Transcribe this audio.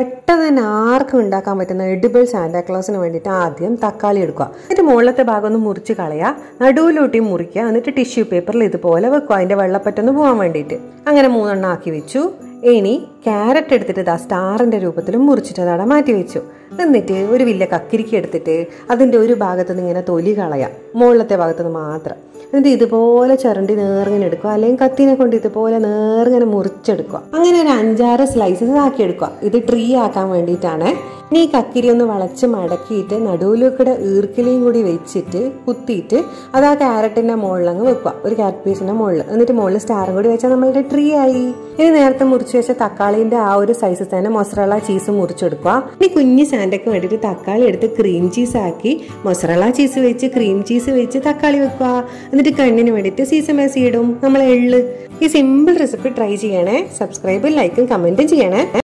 പെട്ടെന്ന് തന്നെ ആർക്കും ഉണ്ടാക്കാൻ പറ്റുന്ന എഡിബിൾ സാന്റാക്ലോസിന് വേണ്ടിയിട്ട് ആദ്യം തക്കാളി എടുക്കുക. എന്നിട്ട് മുകളിലത്തെ ഭാഗം ഒന്ന് മുറിച്ച് കളയുക. നടുവിലൂട്ടി മുറിക്കുക. എന്നിട്ട് ടിഷ്യൂ പേപ്പറിൽ ഇതുപോലെ വെക്കുക. അതിന്റെ വെള്ളപ്പറ്റൊന്ന് പോകാൻ വേണ്ടിയിട്ട്. അങ്ങനെ മൂന്നെണ്ണം ആക്കി വെച്ചു. ഇനി ക്യാരറ്റ് എടുത്തിട്ട് ദാ സ്റ്റാറിന്റെ രൂപത്തിൽ മുറിച്ചിട്ട് അതവിടെ മാറ്റി വെച്ചു. എന്നിട്ട് ഒരു വലിയ കക്കിരിക്ക എടുത്തിട്ട് അതിന്റെ ഒരു ഭാഗത്ത് നിന്ന് ഇങ്ങനെ തൊലി കളയാം. മുകളിലത്തെ ഭാഗത്ത് നിന്ന് മാത്രം. എന്നിട്ട് ഇതുപോലെ ചുരണ്ടി നേർങ്ങനെ എടുക്കുക. അല്ലെങ്കിൽ കത്തിനെ കൊണ്ട് ഇതുപോലെ നേർങ്ങനെ മുറിച്ചെടുക്കുക. അങ്ങനെ ഒരു അഞ്ചാറ് സ്ലൈസസ് ആക്കി എടുക്കുക ഇത് ട്രീ ആക്കാൻ വേണ്ടിയിട്ടാണ്. ഇനി കക്കിരി ഒന്ന് വളച്ച് മടക്കിയിട്ട് നടുവിലൊക്കെ ഈർക്കിലയും കൂടി വെച്ചിട്ട് കുത്തിയിട്ട് അത് ആ ക്യാരറ്റിന്റെ മുകളിലങ്ങ് വെക്കുക. ഒരു ക്യാരറ്റ് പീസിന്റെ മുകളിൽ എന്നിട്ട് മുകളിൽ സ്റ്റാറും കൂടി വെച്ചാൽ നമ്മളുടെ ട്രീ ആയി. ഇനി നേരത്തെ മുറിച്ച് വെച്ച തക്കാളിന്റെ ആ ഒരു സൈസിൽ തന്നെ മൊസറല ചീസ് മുറിച്ചെടുക്കുക. ഇനി കുഞ്ഞു സാൻഡയ്ക്ക് വേണ്ടിയിട്ട് തക്കാളി എടുത്ത് ക്രീം ചീസ് ആക്കി മൊസറല ചീസ് വെച്ച് ക്രീം ചീസ് വെച്ച് തക്കാളി വെക്കുക. എന്നിട്ട് കണ്ണിന് വേണ്ടിയിട്ട് മെസ്സി ഇടും. നമ്മൾ എള്ള്. ഈ സിമ്പിൾ റെസിപ്പി ട്രൈ ചെയ്യണേ. സബ്സ്ക്രൈബും ലൈക്കും കമന്റും ചെയ്യണേ.